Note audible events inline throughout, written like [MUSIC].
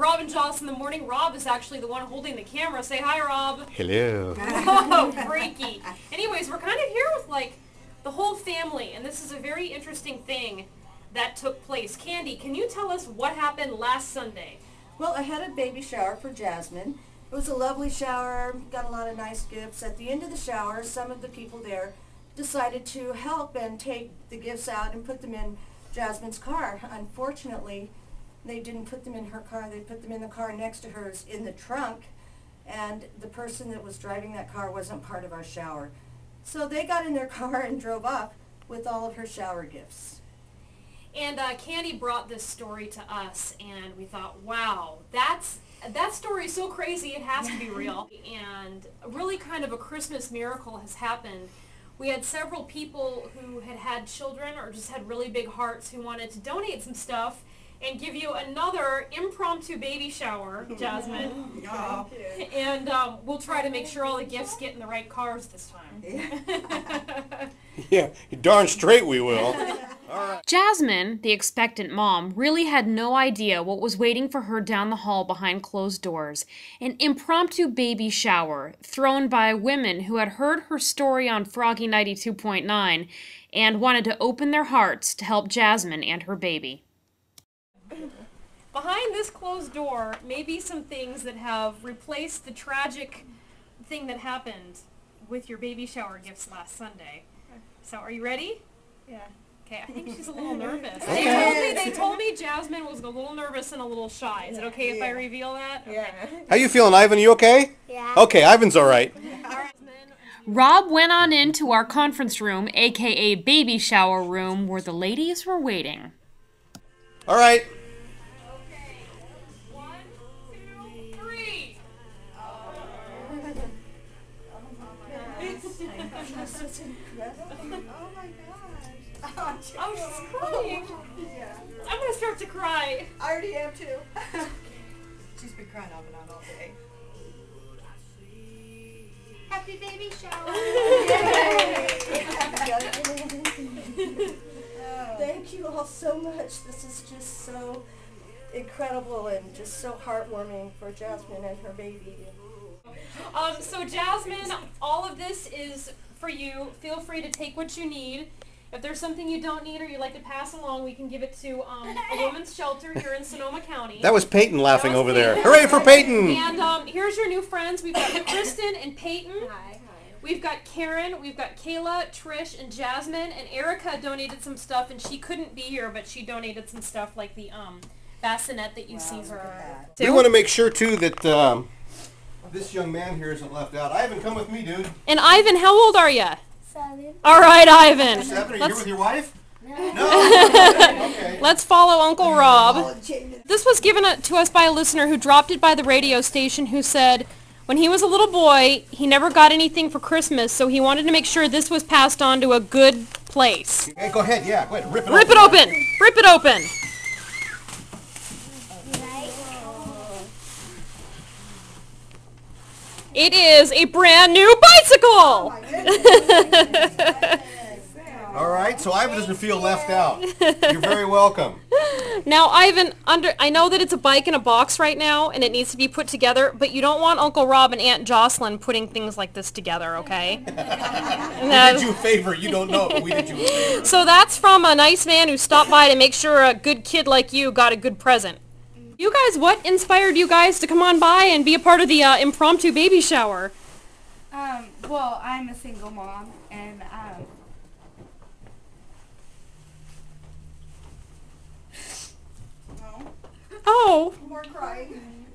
Rob and Joss in the morning. Rob is actually the one holding the camera. Say hi, Rob. Hello. [LAUGHS] Oh, freaky. Anyways, we're kind of here with like the whole family, and this is a very interesting thing that took place. Candy, can you tell us what happened last Sunday? Well, I had a baby shower for Jasmine. It was a lovely shower, got a lot of nice gifts. At the end of the shower, some of the people there decided to help and take the gifts out and put them in Jasmine's car. Unfortunately, they didn't put them in her car. They put them in the car next to hers in the trunk, and the person that was driving that car wasn't part of our shower. So they got in their [LAUGHS] car and drove off with all of her shower gifts. And uh, Candy brought this story to us, and we thought, wow, that's that story is so crazy it has to be [LAUGHS] real. and really kind of a Christmas miracle has happened. We had several people who had had children or just had really big hearts who wanted to donate some stuff and give you another impromptu baby shower, [LAUGHS] Jasmine. and um, we'll try to make sure all the gifts get in the right cars this time. Yeah, [LAUGHS] you're darn straight we will. [LAUGHS] Jasmine, the expectant mom, really had no idea what was waiting for her down the hall behind closed doors an impromptu baby shower thrown by women who had heard her story on Froggy 92.9 and wanted to open their hearts to help Jasmine and her baby. Behind this closed door may be some things that have replaced the tragic thing that happened with your baby shower gifts last Sunday. So are you ready? Yeah. Okay, I think she's a little [LAUGHS] nervous. They told me they [LAUGHS] told me Jasmine was a little nervous and a little shy. Is it okay if I reveal that? Okay. How you feeling, Ivan? You okay? Yeah. Okay, Ivan's all right. Rob went on into our conference room, aka baby shower room, where the ladies were waiting. All right. Oh, my gosh. Oh she's crying. yeah. I'm gonna start to cry. I already am too. She's been crying off and on all day. Happy baby shower. [LAUGHS] Thank you all so much. This is just so incredible and just so heartwarming for Jasmine and her baby. Um, so Jasmine, all of this is for you. Feel free to take what you need. If there's something you don't need or you'd like to pass along, we can give it to um, a women's shelter here in Sonoma [LAUGHS] County. That was Peyton laughing was over there. Hooray for Peyton! And um, here's your new friends. We've got Kristen and Peyton. Hi. We've got Karen, we've got Kayla, Trish, and Jasmine, and Erica donated some stuff, and she couldn't be here, but she donated some stuff like the um, bassinet that you see her. We want to make sure too that um, this young man here isn't left out. Ivan, come with me, dude. And Ivan, how old are you? Seven. All right, Ivan. Seven, are you here Let's with your wife? No. [LAUGHS] okay. let's follow Uncle Rob. This was given uh, to us by a listener who dropped it by the radio station who said when he was a little boy, he never got anything for Christmas, so he wanted to make sure this was passed on to a good place. Hey, go ahead. Yeah, go ahead. Rip it Rip it open! Rip it open! It is a brand new bicycle! Oh, [LAUGHS] All right, so Ivan doesn't feel left out. You're very welcome. Now, Ivan, under I know that it's a bike in a box right now, and it needs to be put together, but you don't want Uncle Rob and Aunt Jocelyn putting things like this together, okay? [LAUGHS] We did you a favor. You don't know, but we did you a favor. So that's from a nice man who stopped by to make sure a good kid like you got a good present. You guys, what inspired you guys to come on by and be a part of the uh, impromptu baby shower? Um, well, I'm a single mom, and um, Oh, More crying.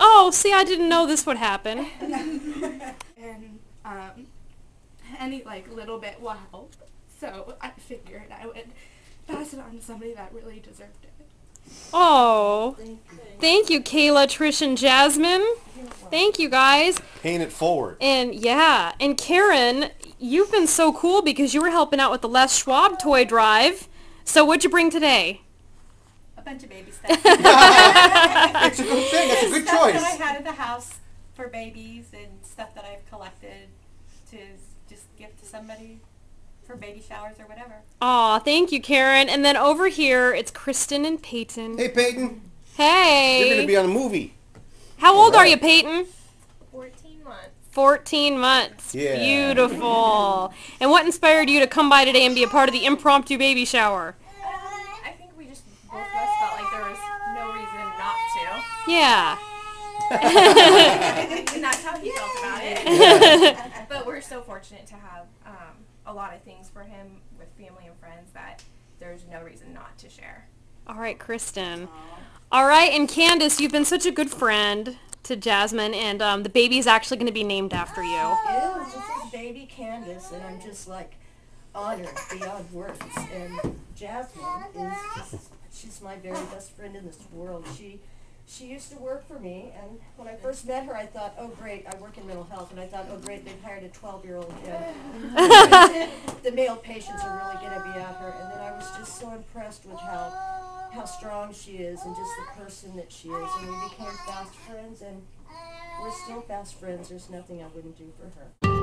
oh, see, I didn't know this would happen. [LAUGHS] and um, any like little bit will help. So I figured I would pass it on to somebody that really deserved it. Oh, thank you, Kayla, Trish, and Jasmine. Thank you, guys. Paying it forward. And yeah, and Karen, you've been so cool because you were helping out with the Les Schwab toy drive. So what'd you bring today? A bunch of baby [LAUGHS] stuff. It's a good thing. It's a good stuff that I had at the house for babies and stuff that I've collected to just give to somebody. For baby showers or whatever. Aw, thank you, Karen. And then over here, it's Kristen and Peyton. Hey, Peyton. Hey. You're going to be on a movie. How old are you, Peyton? 14 months. 14 months. Yeah. Beautiful. And what inspired you to come by today and be a part of the impromptu baby shower? I think we just both of us felt like there was no reason not to. Yeah. and that's how he felt about it. [LAUGHS] but we're so fortunate to have um, a lot of things for him with family and friends that there's no reason not to share. All right, Kristen. All right, and Candace, you've been such a good friend to Jasmine, and um, the baby is actually going to be named after you. Ew, this is baby Candace, and I'm just like honored beyond words. And Jasmine is just, she's my very best friend in this world. She she used to work for me, and when I first met her, I thought, oh great, I work in mental health, and I thought, oh great, they've hired a 12-year-old kid. [LAUGHS] the male patients are really going to be at her, and then I was just so impressed with how how strong she is and just the person that she is, and we became fast friends, and we're still fast friends. There's nothing I wouldn't do for her.